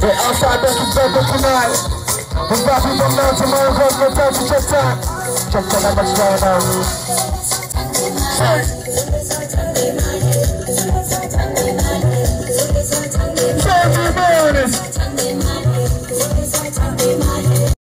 We're outside is better tonight. We're rapping from now tomorrow, cause we're time to check time. Check I'm a star now. Say.